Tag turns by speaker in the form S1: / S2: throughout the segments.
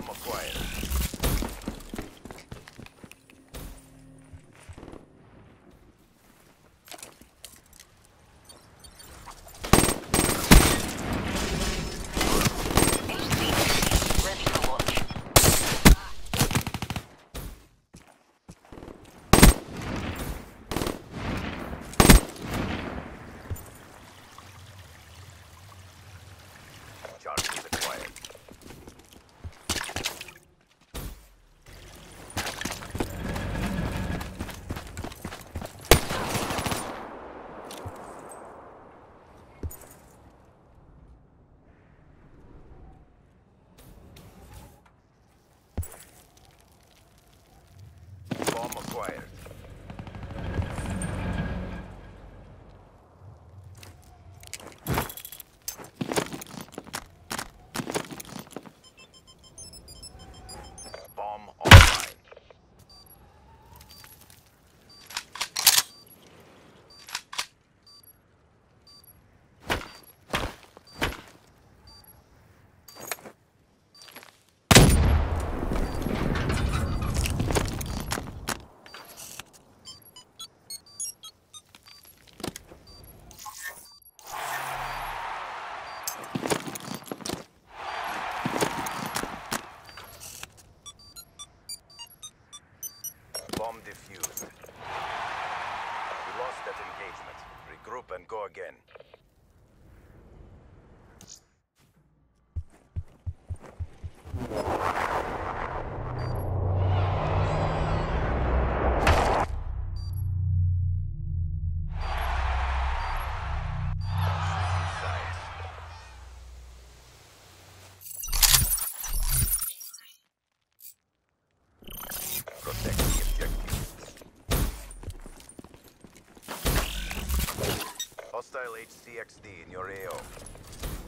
S1: Bomb acquired. Hostile HCXD in your AO.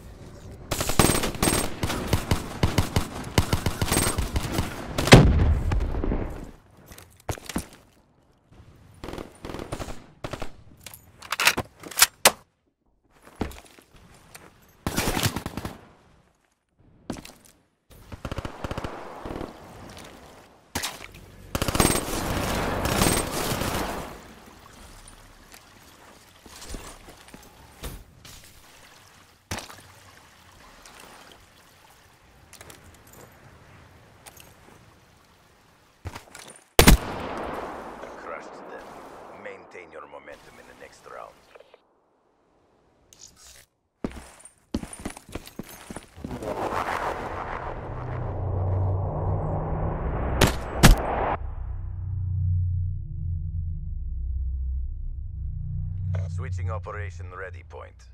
S1: Operation ready point.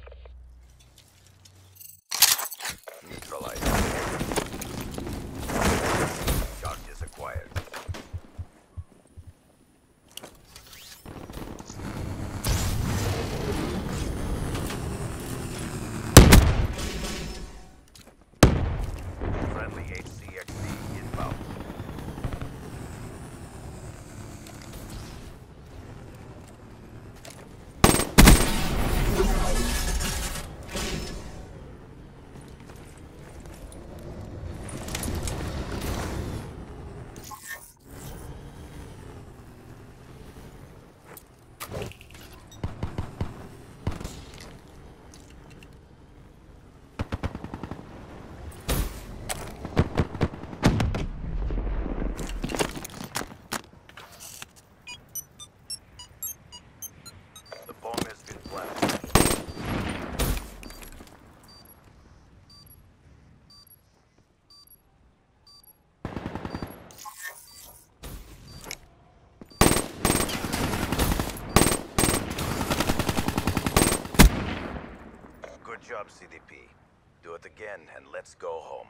S1: Good job, CDP. Do it again and let's go home.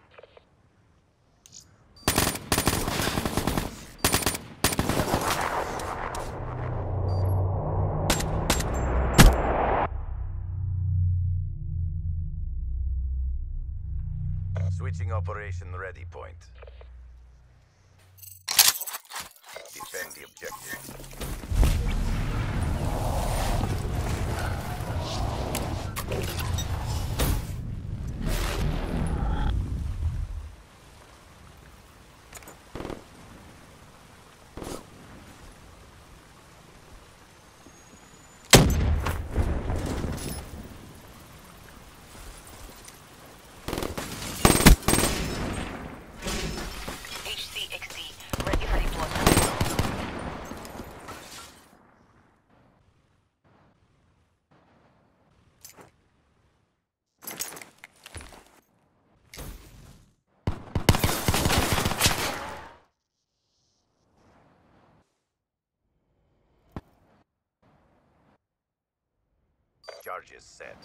S1: Switching operation ready point. Defend the objective. Charges set.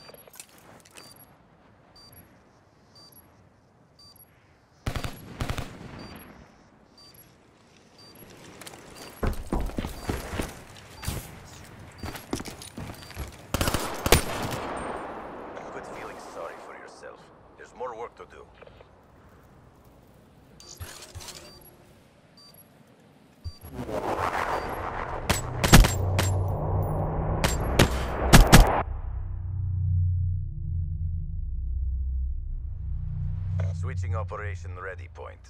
S1: Quit feeling sorry for yourself. There's more work to do. Switching operation ready point.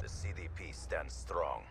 S1: The CDP stands strong.